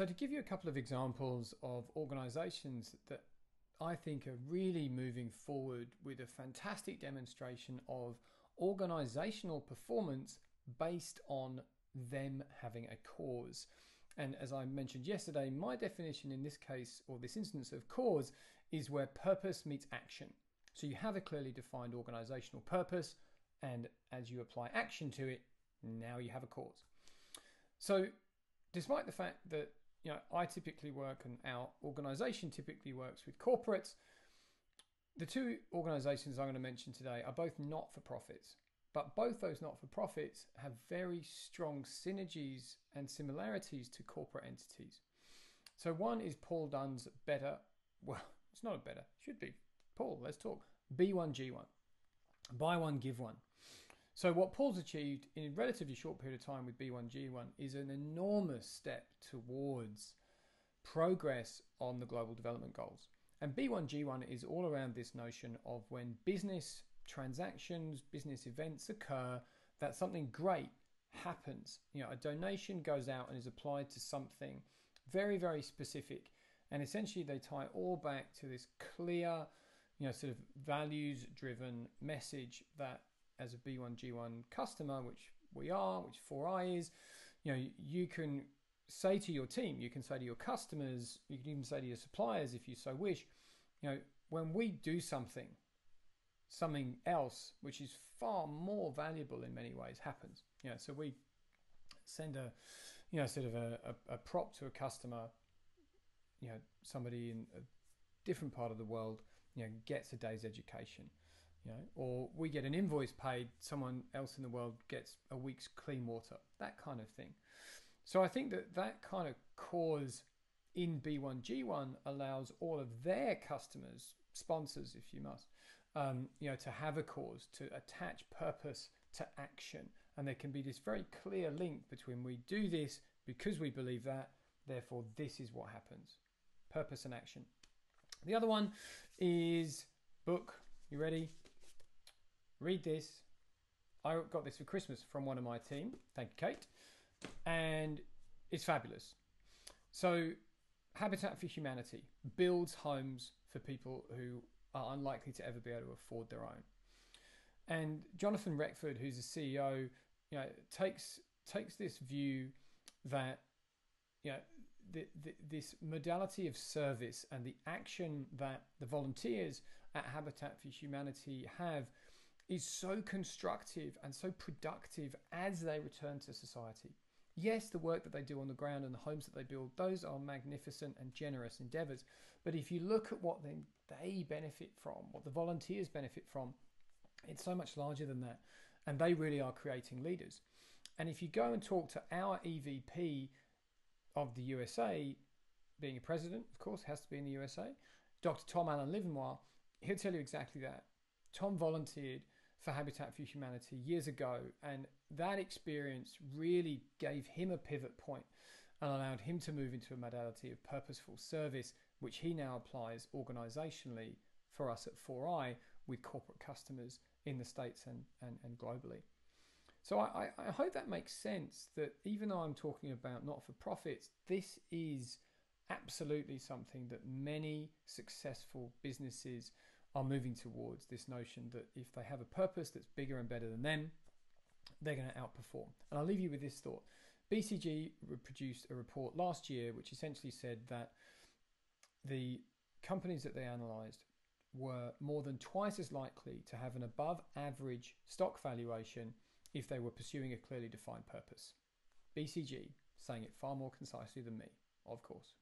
So, to give you a couple of examples of organizations that I think are really moving forward with a fantastic demonstration of organizational performance based on them having a cause. And as I mentioned yesterday, my definition in this case, or this instance of cause, is where purpose meets action. So you have a clearly defined organizational purpose, and as you apply action to it, now you have a cause. So, despite the fact that you know, I typically work and our organization typically works with corporates. The two organizations I'm going to mention today are both not for profits, but both those not for profits have very strong synergies and similarities to corporate entities. So one is Paul Dunn's Better, well, it's not a better, should be. Paul, let's talk. B1G1. Buy one, give one. So, what Paul's achieved in a relatively short period of time with B1G1 is an enormous step towards progress on the global development goals. And B1G1 is all around this notion of when business transactions, business events occur, that something great happens. You know, a donation goes out and is applied to something very, very specific. And essentially, they tie all back to this clear, you know, sort of values driven message that as a B1G1 customer, which we are, which 4i is, you know, you can say to your team, you can say to your customers, you can even say to your suppliers if you so wish, you know, when we do something, something else which is far more valuable in many ways happens. Know, so we send a, you know, sort of a, a, a prop to a customer, you know, somebody in a different part of the world, you know, gets a day's education you know, or we get an invoice paid, someone else in the world gets a week's clean water, that kind of thing. So I think that that kind of cause in B1G1 allows all of their customers, sponsors, if you must, um, you know, to have a cause, to attach purpose to action, and there can be this very clear link between we do this because we believe that, therefore this is what happens, purpose and action. The other one is book. You ready? Read this. I got this for Christmas from one of my team. Thank you, Kate. And it's fabulous. So, Habitat for Humanity builds homes for people who are unlikely to ever be able to afford their own. And Jonathan Reckford, who's the CEO, you know, takes takes this view that you know the, the, this modality of service and the action that the volunteers at Habitat for Humanity have is so constructive and so productive as they return to society. Yes, the work that they do on the ground and the homes that they build, those are magnificent and generous endeavors. But if you look at what they benefit from, what the volunteers benefit from, it's so much larger than that. And they really are creating leaders. And if you go and talk to our EVP of the USA, being a president, of course, has to be in the USA, Dr. Tom Allen Livernois, he'll tell you exactly that. Tom volunteered for Habitat for Humanity years ago, and that experience really gave him a pivot point and allowed him to move into a modality of purposeful service, which he now applies organizationally for us at 4i with corporate customers in the States and, and, and globally. So I, I hope that makes sense that even though I'm talking about not for profits, this is absolutely something that many successful businesses are moving towards this notion that if they have a purpose that's bigger and better than them, they're going to outperform. And I'll leave you with this thought. BCG produced a report last year which essentially said that the companies that they analysed were more than twice as likely to have an above average stock valuation if they were pursuing a clearly defined purpose. BCG saying it far more concisely than me, of course.